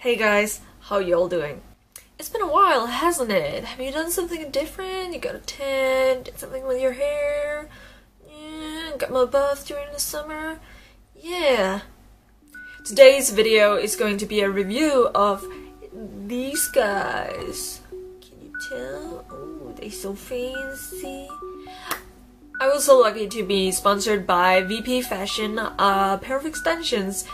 Hey guys, how y'all doing? It's been a while, hasn't it? Have you done something different? You got a tan, did something with your hair? Yeah, got my buff during the summer? Yeah. Today's video is going to be a review of these guys. Can you tell? Oh, they're so fancy. I was so lucky to be sponsored by VP Fashion, a pair of extensions.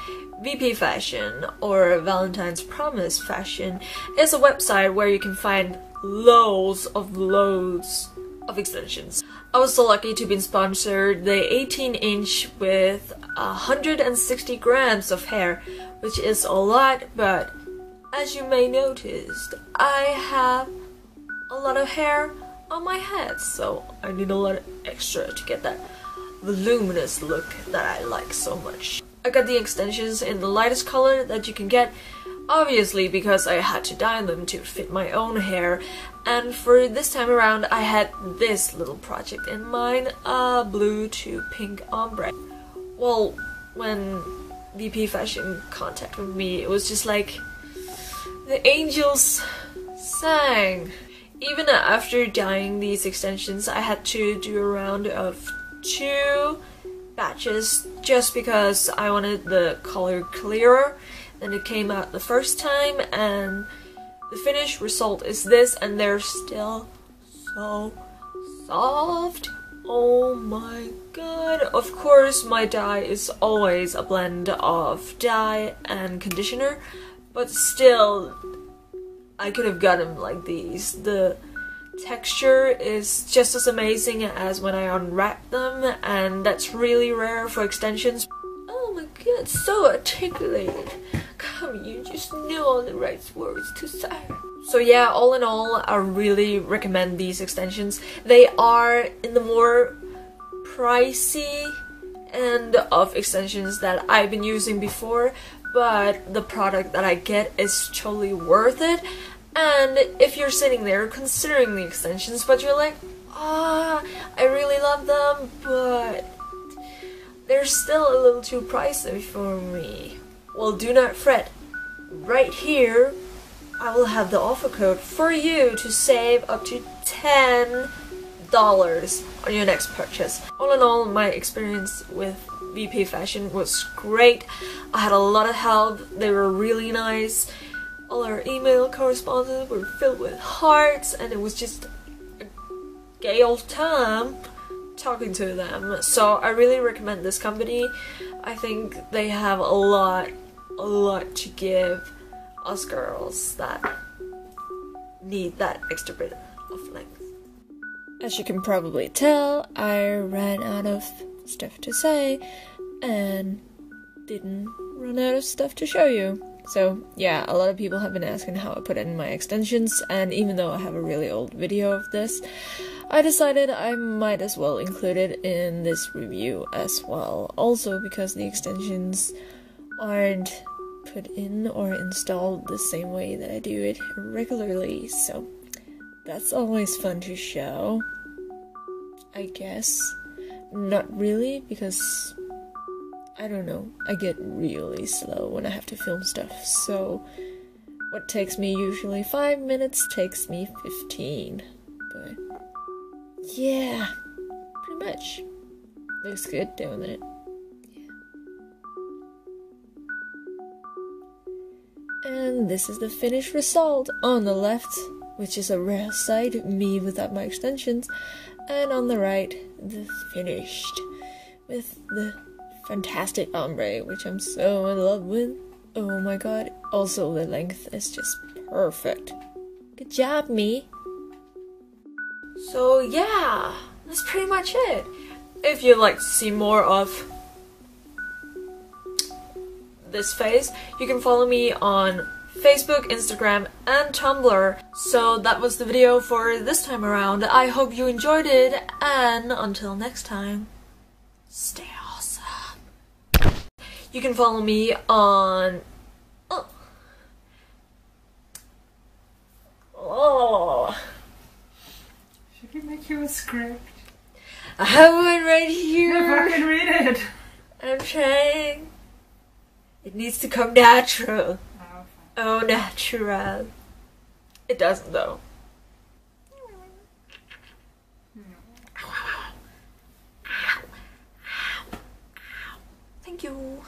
VP Fashion, or Valentine's Promise Fashion, is a website where you can find loads of loads of extensions. I was so lucky to be sponsored the 18 inch with 160 grams of hair, which is a lot, but as you may notice, I have a lot of hair on my head, so I need a lot extra to get that voluminous look that I like so much. I got the extensions in the lightest color that you can get, obviously because I had to dye them to fit my own hair, and for this time around I had this little project in mind, a blue to pink ombre. Well, when VP Fashion contacted me, it was just like the angels sang. Even after dyeing these extensions, I had to do a round of two batches just because I wanted the color clearer than it came out the first time and the finished result is this and they're still so soft. Oh my god. Of course my dye is always a blend of dye and conditioner but still I could have gotten like these. The texture is just as amazing as when I unwrap them, and that's really rare for extensions. Oh my god, so articulated. Come, you just know all the right words to say. So yeah, all in all, I really recommend these extensions. They are in the more pricey end of extensions that I've been using before, but the product that I get is totally worth it. And if you're sitting there considering the extensions, but you're like, ah, I really love them, but they're still a little too pricey for me. Well, do not fret. Right here, I will have the offer code for you to save up to 10 dollars on your next purchase. All in all, my experience with VP Fashion was great. I had a lot of help. They were really nice. All our email correspondence were filled with hearts, and it was just a gay old time talking to them. So I really recommend this company. I think they have a lot, a lot to give us girls that need that extra bit of length. As you can probably tell, I ran out of stuff to say and didn't run out of stuff to show you. So yeah, a lot of people have been asking how I put in my extensions, and even though I have a really old video of this, I decided I might as well include it in this review as well. Also because the extensions aren't put in or installed the same way that I do it regularly, so that's always fun to show. I guess. Not really, because I don't know, I get really slow when I have to film stuff, so what takes me usually 5 minutes takes me 15. But yeah, pretty much. Looks good, don't it? Yeah. And this is the finished result on the left, which is a rare sight, me without my extensions, and on the right, the finished with the fantastic ombre, which I'm so in love with. Oh my god. Also, the length is just perfect. Good job, me. So, yeah, that's pretty much it. If you'd like to see more of this face, you can follow me on Facebook, Instagram, and Tumblr. So that was the video for this time around. I hope you enjoyed it, and until next time, stay you can follow me on. Oh. oh. Should we make you a script? I have one right here. I can read it. I'm trying. It needs to come natural. Oh. Oh, natural. It doesn't though. Hmm. Thank you.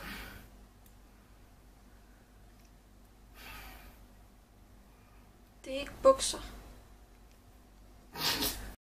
koksa.